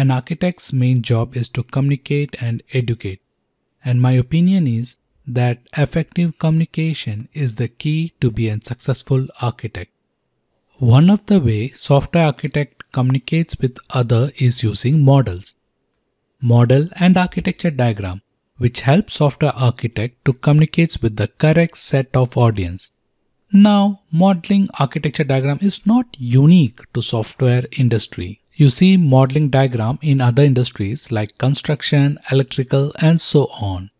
an architect's main job is to communicate and educate. And my opinion is that effective communication is the key to be a successful architect. One of the way software architect communicates with other is using models. Model and architecture diagram which helps software architect to communicate with the correct set of audience. Now, modeling architecture diagram is not unique to software industry. You see modeling diagram in other industries like construction, electrical and so on.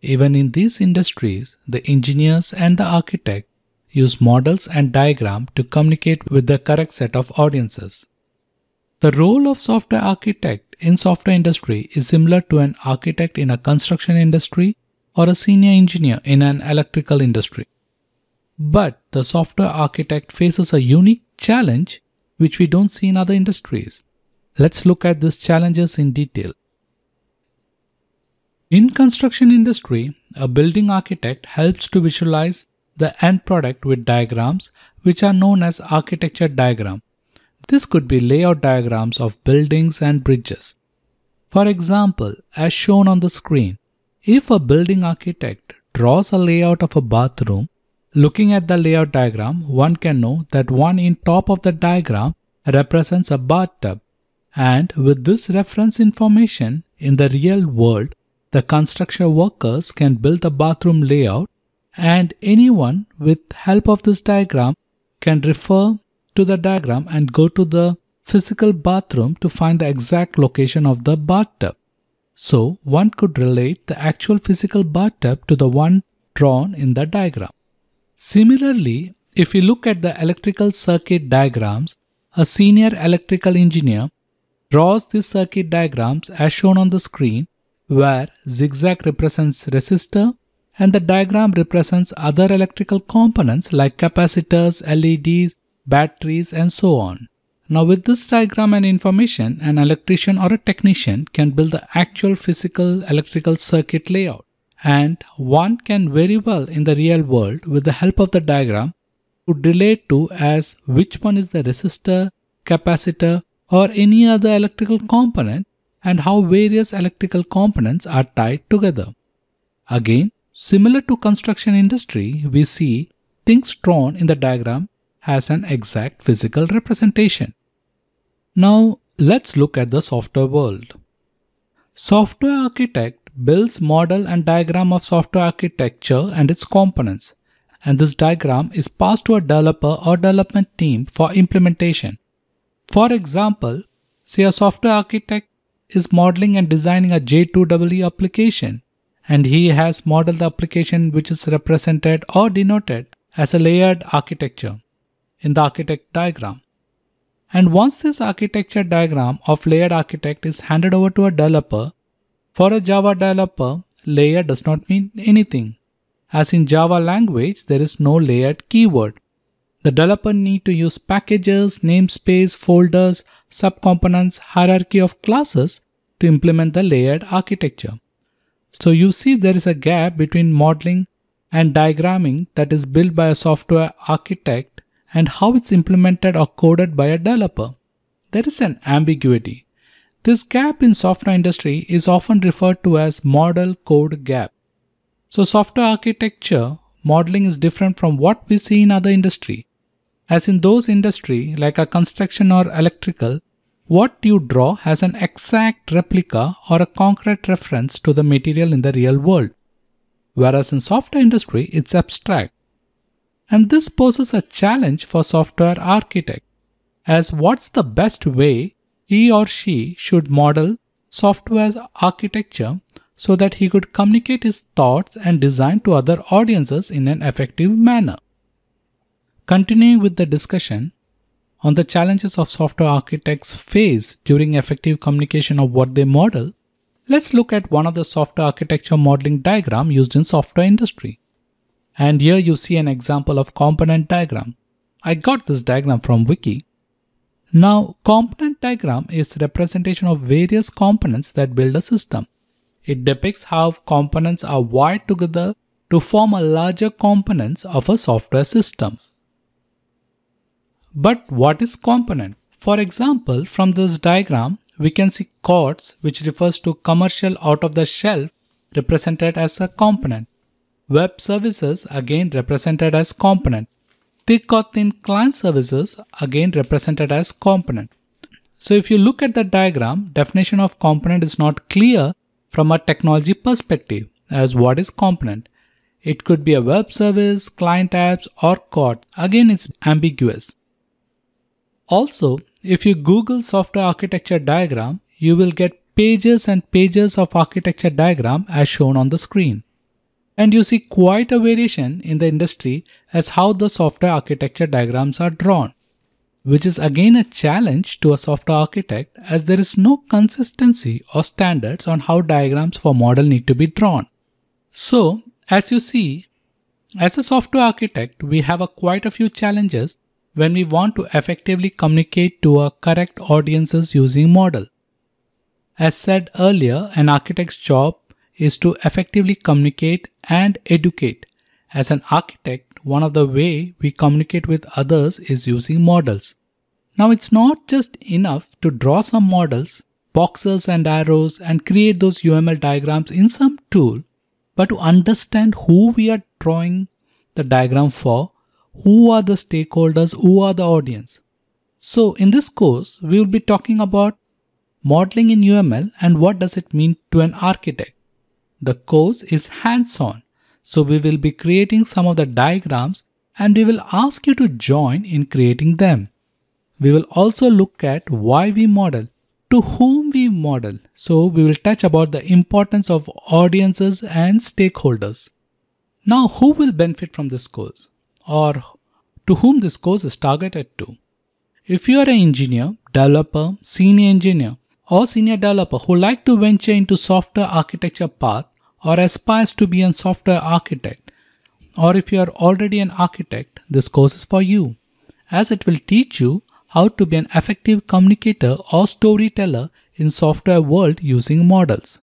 Even in these industries, the engineers and the architect use models and diagram to communicate with the correct set of audiences. The role of software architect in software industry is similar to an architect in a construction industry or a senior engineer in an electrical industry. But the software architect faces a unique challenge which we don't see in other industries. Let's look at these challenges in detail. In construction industry, a building architect helps to visualize the end product with diagrams which are known as architecture diagram. This could be layout diagrams of buildings and bridges. For example, as shown on the screen, if a building architect draws a layout of a bathroom, looking at the layout diagram, one can know that one in top of the diagram represents a bathtub. And with this reference information in the real world, the construction workers can build the bathroom layout and anyone with help of this diagram can refer to the diagram and go to the physical bathroom to find the exact location of the bathtub. So one could relate the actual physical bathtub to the one drawn in the diagram. Similarly, if you look at the electrical circuit diagrams, a senior electrical engineer draws these circuit diagrams as shown on the screen where zigzag represents resistor and the diagram represents other electrical components like capacitors, LEDs, batteries and so on. Now with this diagram and information, an electrician or a technician can build the actual physical electrical circuit layout. And one can very well in the real world with the help of the diagram to relate to as which one is the resistor, capacitor or any other electrical component and how various electrical components are tied together. Again, similar to construction industry, we see things drawn in the diagram has an exact physical representation. Now, let's look at the software world. Software architect builds model and diagram of software architecture and its components, and this diagram is passed to a developer or development team for implementation. For example, say a software architect is modeling and designing a J2EE application and he has modeled the application which is represented or denoted as a layered architecture in the architect diagram. And once this architecture diagram of layered architect is handed over to a developer, for a Java developer, layer does not mean anything. As in Java language, there is no layered keyword. The developer need to use packages, namespace, folders, subcomponents, hierarchy of classes to implement the layered architecture. So you see there is a gap between modeling and diagramming that is built by a software architect and how it's implemented or coded by a developer. There is an ambiguity. This gap in software industry is often referred to as model code gap. So software architecture modeling is different from what we see in other industry. As in those industry like a construction or electrical, what you draw has an exact replica or a concrete reference to the material in the real world, whereas in software industry it's abstract. And this poses a challenge for software architect, as what's the best way he or she should model software architecture so that he could communicate his thoughts and design to other audiences in an effective manner. Continuing with the discussion, on the challenges of software architects face during effective communication of what they model, let's look at one of the software architecture modeling diagram used in software industry. And here you see an example of component diagram. I got this diagram from wiki. Now component diagram is representation of various components that build a system. It depicts how components are wired together to form a larger components of a software system. But what is component? For example, from this diagram, we can see COTS, which refers to commercial out of the shelf, represented as a component. Web services again represented as component. Thick or thin client services again represented as component. So if you look at the diagram, definition of component is not clear from a technology perspective as what is component. It could be a web service, client apps or COTS. Again, it's ambiguous. Also, if you Google software architecture diagram, you will get pages and pages of architecture diagram as shown on the screen. And you see quite a variation in the industry as how the software architecture diagrams are drawn which is again a challenge to a software architect as there is no consistency or standards on how diagrams for model need to be drawn. So, as you see, as a software architect, we have a quite a few challenges when we want to effectively communicate to our correct audiences using model. As said earlier, an architect's job is to effectively communicate and educate. As an architect, one of the way we communicate with others is using models. Now it's not just enough to draw some models, boxes and arrows and create those UML diagrams in some tool, but to understand who we are drawing the diagram for, who are the stakeholders, who are the audience. So in this course, we will be talking about modeling in UML and what does it mean to an architect. The course is hands-on so we will be creating some of the diagrams and we will ask you to join in creating them. We will also look at why we model, to whom we model. So we will touch about the importance of audiences and stakeholders. Now who will benefit from this course or to whom this course is targeted to? If you are an engineer, developer, senior engineer or senior developer who like to venture into software architecture path, or aspires to be a software architect, or if you are already an architect, this course is for you, as it will teach you how to be an effective communicator or storyteller in software world using models.